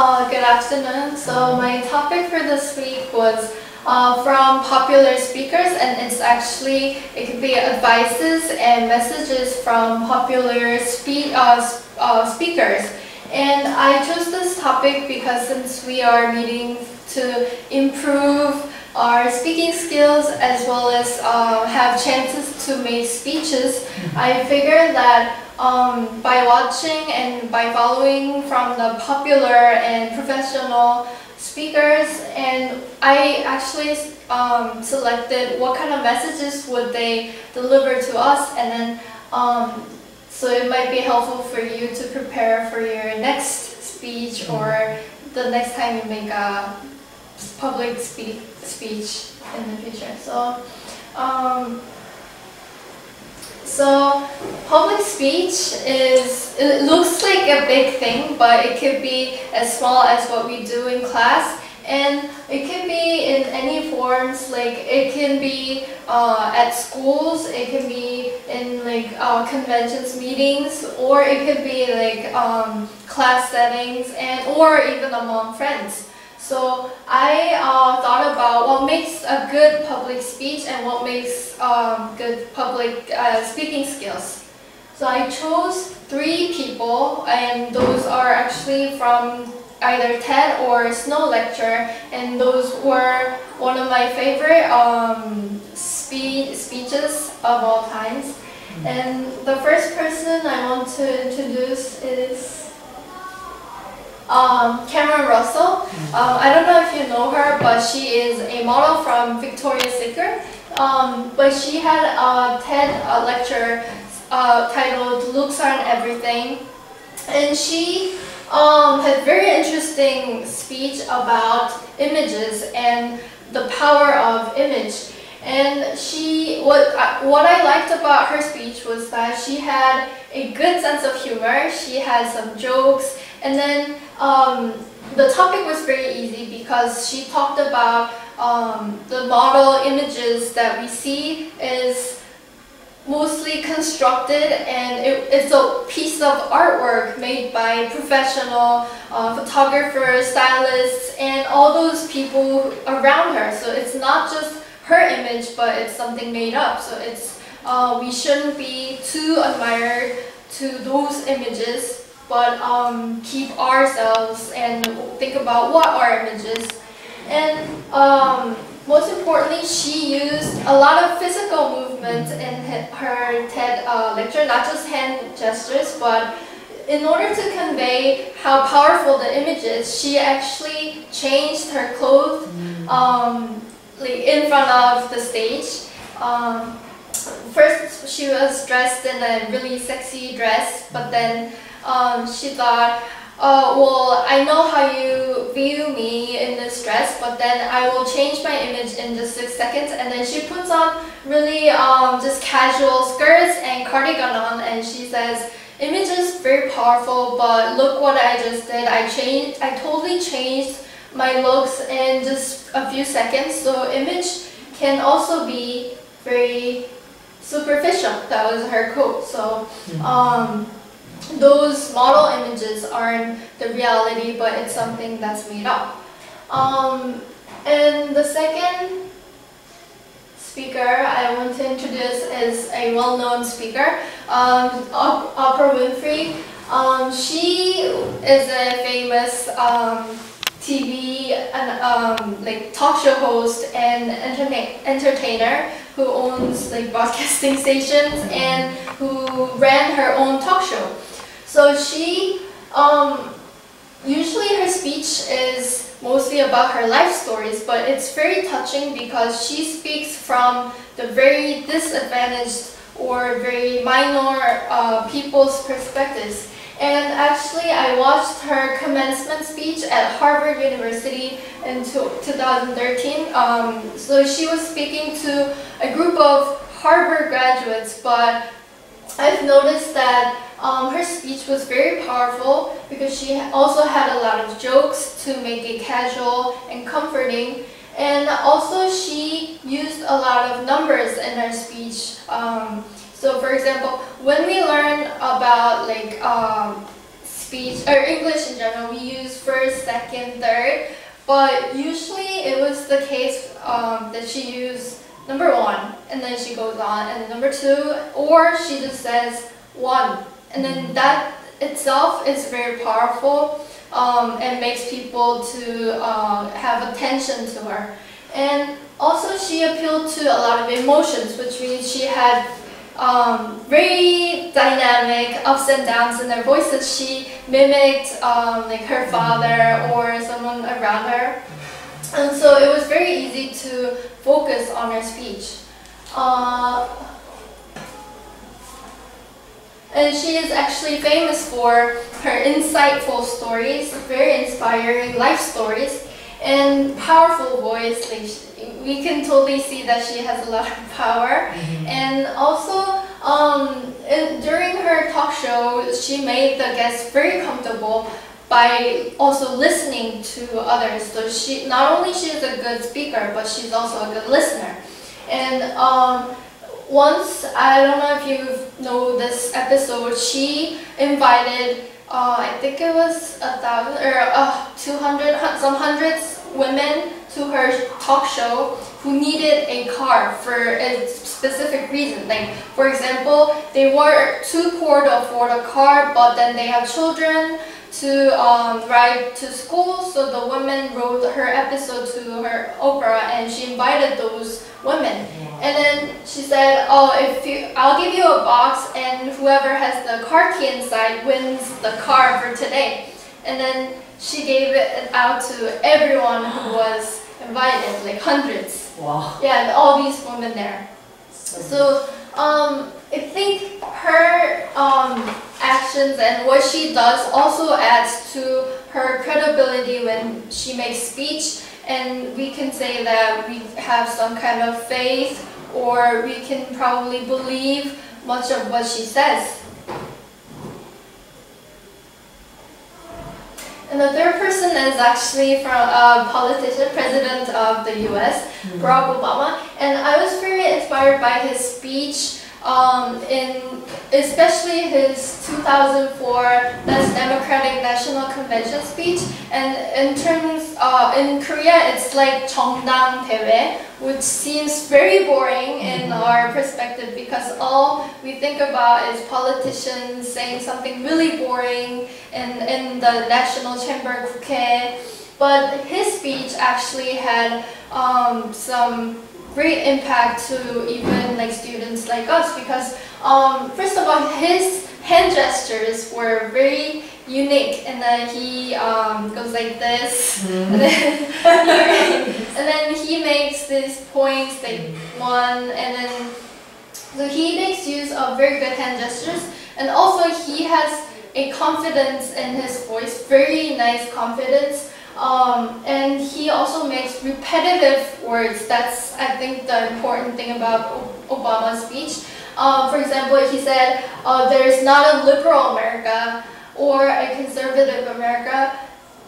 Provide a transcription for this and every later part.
Uh, good afternoon. So my topic for this week was uh, from popular speakers and it's actually, it could be advices and messages from popular spe uh, uh, speakers. And I chose this topic because since we are meeting to improve our speaking skills as well as uh, have chances to make speeches, I figured that um, by watching and by following from the popular and professional speakers and I actually um, selected what kind of messages would they deliver to us and then um, so it might be helpful for you to prepare for your next speech or the next time you make a public speak, speech in the future. So, um, so public speech is, it looks like a big thing, but it could be as small as what we do in class. And it can be in any forms, like it can be uh, at schools, it can be in like uh, conventions meetings, or it could be like um, class settings, and or even among friends. So I uh, thought about what makes a good public speech and what makes um, good public uh, speaking skills. So I chose three people, and those are actually from either TED or Snow Lecture, and those were one of my favorite um, spe speeches of all times. And the first person I want to introduce is um, Cameron Russell. Um, I don't know if you know her, but she is a model from Victoria's Secret. Um, but she had a TED uh, lecture uh, titled Looks Aren't Everything. And she um, had very interesting speech about images and the power of image. And she, what, what I liked about her speech was that she had a good sense of humor. She had some jokes, and then um, the topic was very easy because she talked about um, the model images that we see is mostly constructed and it, it's a piece of artwork made by professional uh, photographers, stylists, and all those people around her. So it's not just her image, but it's something made up. So it's uh, we shouldn't be too admired to those images, but um, keep ourselves and think about what are images. And um, most importantly, she used a lot of physical movement in her TED uh, lecture, not just hand gestures, but in order to convey how powerful the image is, she actually changed her clothes um, in front of the stage. Um, she was dressed in a really sexy dress, but then um, she thought, uh, well, I know how you view me in this dress, but then I will change my image in just six seconds. And then she puts on really um, just casual skirts and cardigan on, and she says, image is very powerful, but look what I just did. I changed, I totally changed my looks in just a few seconds. So image can also be very superficial. That was her quote. So. Um, those model images aren't the reality, but it's something that's made up. Um, and the second speaker I want to introduce is a well-known speaker, um, Oprah Winfrey. Um, she is a famous um, TV and um, like talk show host and entertainer who owns like broadcasting stations and who ran her own talk show. So she, um, usually her speech is mostly about her life stories, but it's very touching because she speaks from the very disadvantaged or very minor uh, people's perspectives. And actually, I watched her commencement speech at Harvard University in 2013. Um, so she was speaking to a group of Harvard graduates, but I've noticed that um, her speech was very powerful because she also had a lot of jokes to make it casual and comforting. And also she used a lot of numbers in her speech. Um, so for example, when we learn about like um, speech or English in general, we use first, second, third. But usually it was the case um, that she used number one and then she goes on and number two, or she just says one. And then that itself is very powerful um, and makes people to uh, have attention to her. And also she appealed to a lot of emotions, which means she had um, very dynamic ups and downs in their voices. She mimicked um, like her father or someone around her. And so it was very easy to focus on her speech. Uh, and she is actually famous for her insightful stories, very inspiring life stories, and powerful voice. Like we can totally see that she has a lot of power. Mm -hmm. And also, um, in, during her talk show, she made the guests very comfortable by also listening to others. So she not only she is a good speaker, but she's also a good listener. And um, once, I don't know if you know this episode, she invited, uh, I think it was a thousand or uh, 200, some hundreds women to her talk show who needed a car for a specific reason. Like, for example, they were too poor to afford a car, but then they have children to um, ride to school, so the woman wrote her episode to her Oprah and she invited those women. And then she said, oh, if you, I'll give you a box and whoever has the car key inside wins the car for today. And then she gave it out to everyone who was invited, like hundreds. Wow. Yeah, all these women there. So um, I think her um, actions and what she does also adds to her credibility when she makes speech and we can say that we have some kind of faith or we can probably believe much of what she says. And the third person is actually from a politician, president of the US, mm -hmm. Barack Obama. And I was very inspired by his speech um, in especially his 2004 That's Democratic National Convention speech. And in terms, uh, in Korea, it's like 정당 대회, which seems very boring in mm-hmm. our perspective because all we think about is politicians saying something really boring in, in the National Chamber 국회. But his speech actually had um, some great impact to even like students like us because um, first of all his hand gestures were very unique and then he um, goes like this. Mm. and, then and then he makes these points like one and then so he makes use of very good hand gestures. And also he has a confidence in his voice very nice confidence um, and he also makes repetitive words. That's, I think, the important thing about Obama's speech. Um, for example, he said, uh, there is not a liberal America or a conservative America,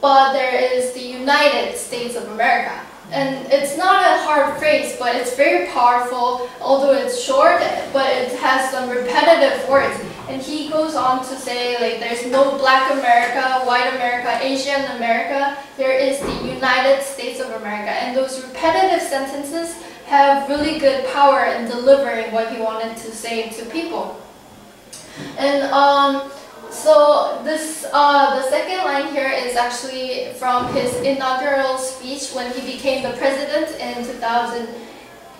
but there is the United States of America. And it's not a hard phrase, but it's very powerful, although it's short, but it has some repetitive words. And he goes on to say, like, there's no black America, white America, Asian America. There is the United States of America. And those repetitive sentences have really good power in delivering what he wanted to say to people. And um, so this, uh, the second line here is actually from his inaugural speech when he became the president in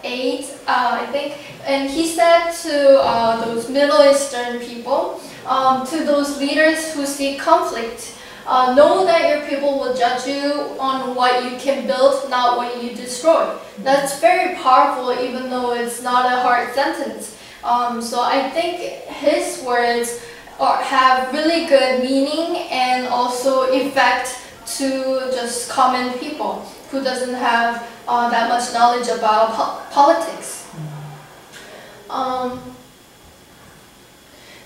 2008, uh, I think. And he said to uh, those Middle Eastern people, um, to those leaders who see conflict, uh, know that your people will judge you on what you can build, not what you destroy. That's very powerful even though it's not a hard sentence. Um, so I think his words or have really good meaning and also effect to just common people who doesn't have uh, that much knowledge about po politics. Um,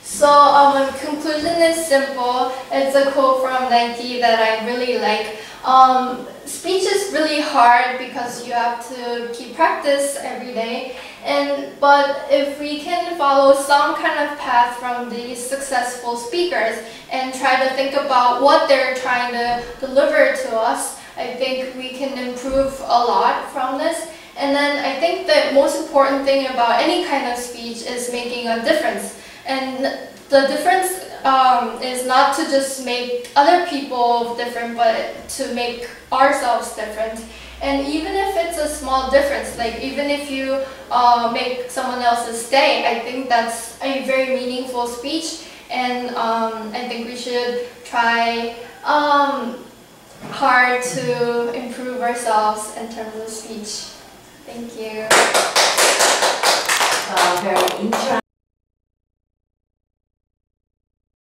so um, conclusion is simple. It's a quote from Nike that I really like. Um, speech is really hard because you have to keep practice every day. And but if we can follow some kind of path from these successful speakers and try to think about what they're trying to deliver to us, I think we can improve a lot from this. And then I think the most important thing about any kind of speech is making a difference. And the difference um, is not to just make other people different, but to make ourselves different. And even if it's a small difference, like even if you uh, make someone else's day, I think that's a very meaningful speech. And um, I think we should try um, hard to improve ourselves in terms of speech. Thank you. Uh, very interesting.